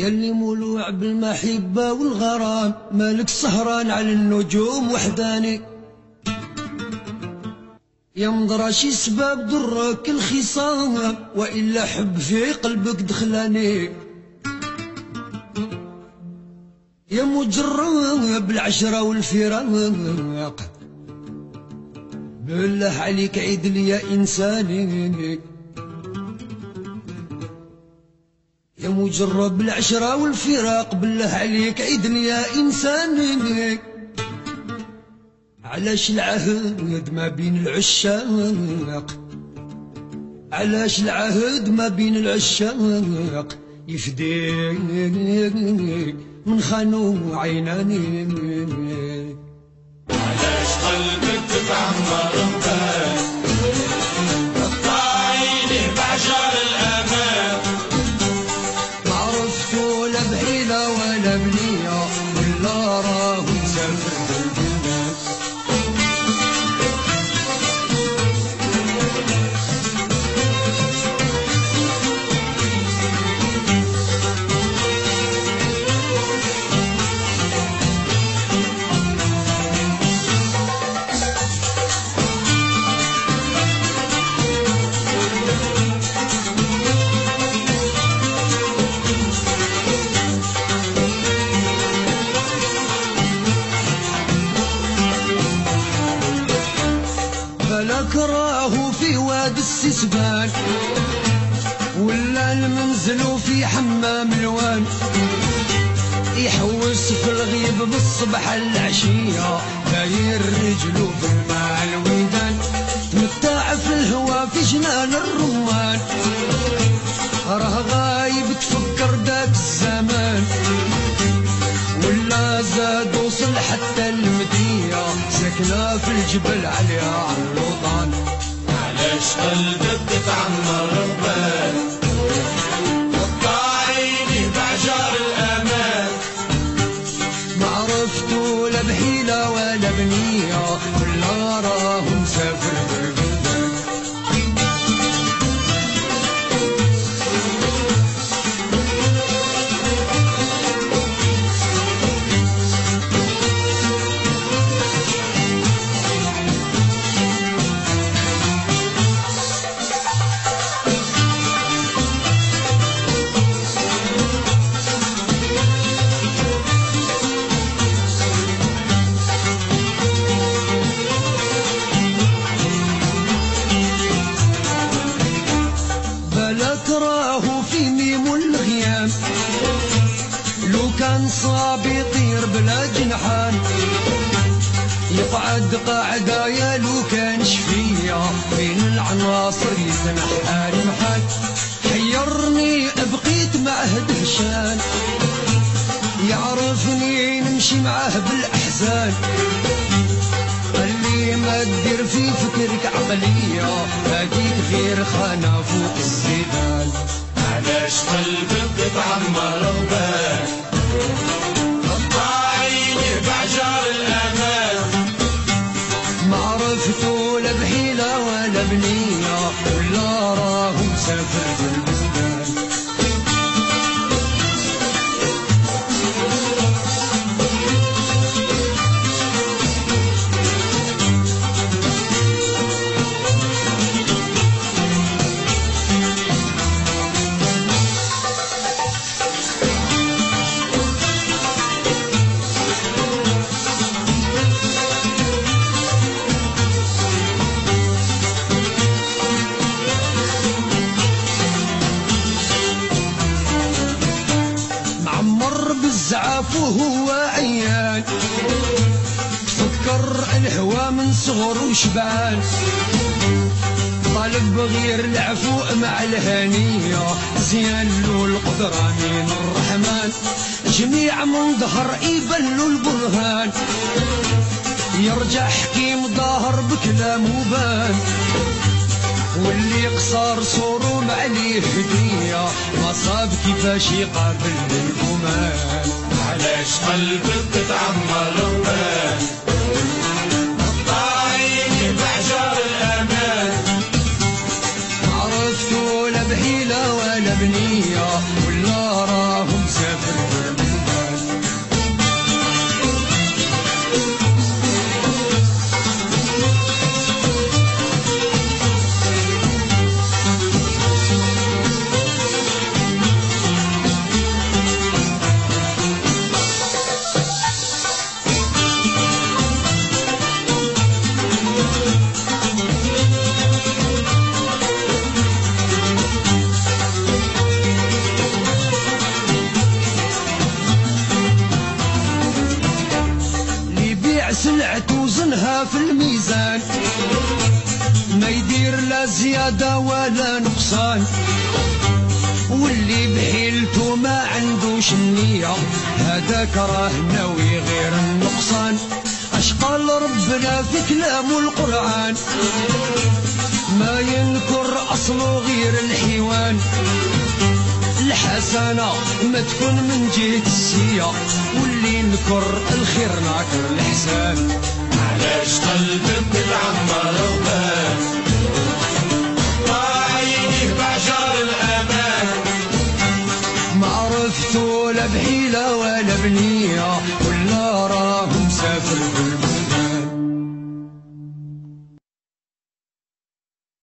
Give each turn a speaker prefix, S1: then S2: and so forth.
S1: يلي مولوع بالمحبة والغرام مالك سهران على النجوم وحداني. يا مدراشي سباب درك الخصام وإلا حب في قلبك دخلاني. يا مجرب بالعشرة والفراق بالله عليك عيد لي يا إنساني. يا مجرب بالعشرة والفراق بالله عليك عيد لي يا إنساني علاش العهد ما بين العشاق؟ علاش العهد ما بين العشاق؟ يفديك من خانو عيناني.
S2: علاش قلبك تتعمر
S1: فلك راه في واد السسبان ولا المنزل في حمام الوان. يحوس في الغيب بالصبح العشية. داير رجلو في الماء الويدان متاع في الهوا في جنان الرمان. راه غايب تفكر داك الزمان. ولا زاد وصل حتى المدية ساكنة في الجبل عليها.
S2: قلبك تتعمر
S1: كان صاب يطير بلا جنحان يقعد قاعدة يا لو كان شفية بين العناصر يتنحى المحال حيرني بقيت معه دهشان يعرفني نمشي معاه بالأحزان. اللي ما تدير في فكرك عقلية هاديك غير خانة فوق الزيدان.
S2: علاش قلبك
S1: راه من صغر وشبان. طالب غير العفو مع الهنية. زيان له القدرة من الرحمن. جميع من ظهر يبلوا البرهان. يرجع حكيم ظاهر بكلام وبان. واللي قصار صورو عليه هدية. ما صاب كيفاش يقابل الجمال
S2: علاش قلبك تتعمر بك
S1: عرفتو لا بحيلة ولا بنية ولا راهم سافر الإحسان ما يدير لا زيادة ولا نقصان. واللي بحيلته ما عندوش النية هذاك راه ناوي غير النقصان. اش قال ربنا في كلامه القرآن. ما ينكر أصله غير الحيوان. الحسنة ما تكون من جهة السيا. واللي نكر الخير ناكر الحسان
S2: علاش قلبك بتعمر وبان؟ عيني بعشر الأمان
S1: ما عرفتو لا بحيلة ولا بنية